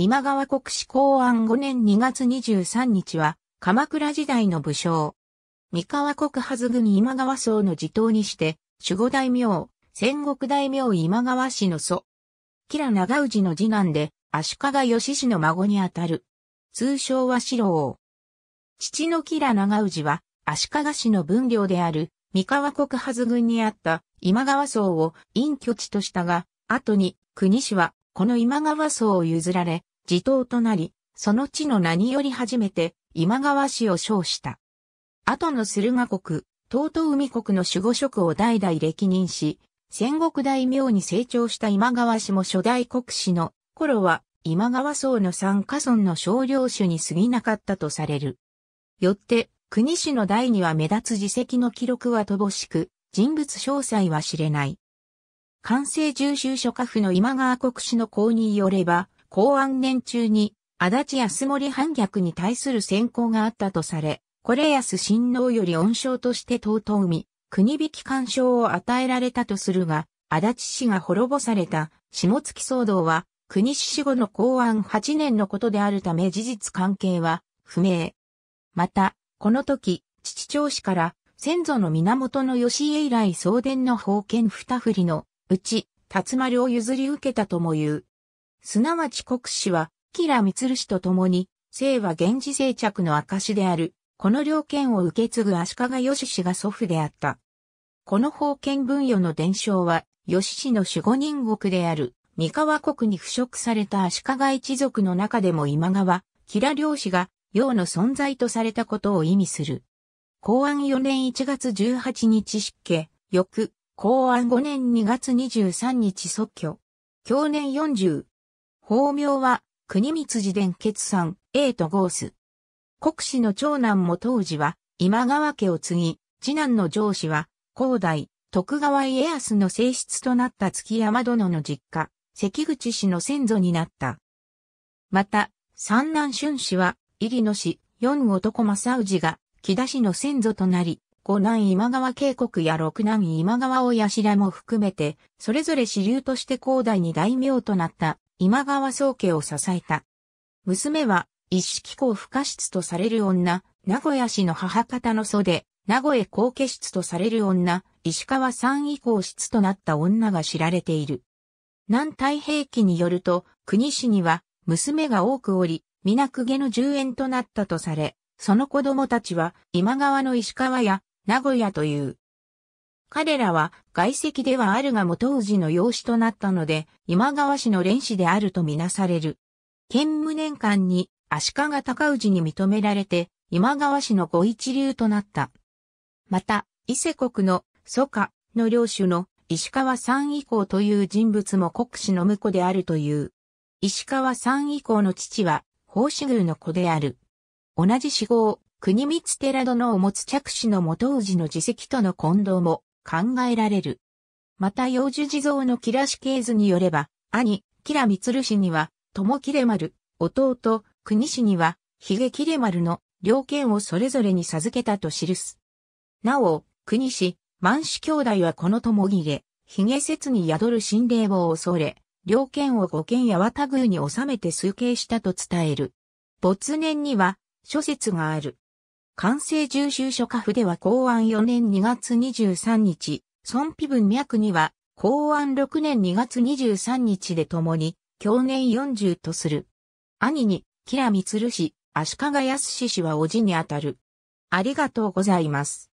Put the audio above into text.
今川国史公安5年2月23日は、鎌倉時代の武将。三河国はず郡今川荘の地頭にして、守護大名、戦国大名今川氏の祖。吉良長氏の次男で、足利義氏の孫にあたる。通称は四郎。父の吉良長氏は、足利氏の分領である、三河国はず郡にあった今川荘を隠居地としたが、後に国氏はこの今川荘を譲られ、地頭となり、その地の名により初めて今川氏を称した。後の駿河国、東東海国の守護職を代々歴任し、戦国大名に成長した今川氏も初代国史の頃は今川荘の三家村の少領主に過ぎなかったとされる。よって、国史の代には目立つ実績の記録は乏しく、人物詳細は知れない。完成重修書家府の今川国史の公によれば、公安年中に、足立安森反逆に対する先行があったとされ、これ安親王より恩賞として尊海、国引き干渉を与えられたとするが、足立氏が滅ぼされた下月騒動は、国死死後の公安8年のことであるため事実関係は不明。また、この時、父長氏から先祖の源義家以来送電の封建二振りのうち、辰丸を譲り受けたとも言う。すなわち国史は、吉良光氏と共に、姓は源氏生着の証である。この領権を受け継ぐ足利義氏が祖父であった。この封建分与の伝承は、義氏の守護人国である、三河国に腐食された足利一族の中でも今川、吉良領氏が、陽の存在とされたことを意味する。公安4年1月18日失家、翌、公安5年2月23日即居。去年40、法名は、国光寺伝決さん、A とゴース。国士の長男も当時は、今川家を継ぎ、次男の上司は、高大、徳川家康の正室となった月山殿の実家、関口氏の先祖になった。また、三男春氏は、入野氏、四男正氏が、木田氏の先祖となり、五男今川渓谷や六男今川親白も含めて、それぞれ支流として高大に大名となった今川宗家を支えた。娘は、一式公不可室とされる女、名古屋市の母方の祖で、名古屋高家室とされる女、石川三位公室となった女が知られている。南太平記によると、国市には、娘が多くおり、皆公家の10円となったとされ、その子供たちは、今川の石川や名古屋という。彼らは外籍ではあるが元氏の養子となったので、今川氏の連氏であるとみなされる。建武年間に足利高氏に認められて、今川氏のご一流となった。また、伊勢国の祖家の領主の石川三以降という人物も国士の婿であるという。石川三以降の父は、法師宮の子である。同じ死号、国光寺殿を持つ着手の元氏の自責との混同も考えられる。また、幼樹地蔵のキラシケーズによれば、兄、キラ光氏には、友切丸、弟、国氏には、ヒゲ切丸の両剣をそれぞれに授けたと記す。なお、国氏、万子兄弟はこの友切れ、ヒゲ説に宿る心霊を恐れ、両剣を五剣や綿宮に収めて数形したと伝える。没年には諸説がある。完成重修書家府では公安4年2月23日、孫秘文脈には公安6年2月23日で共に、去年40とする。兄に、キラミツル氏、足利康氏は叔父にあたる。ありがとうございます。